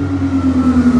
Thank you.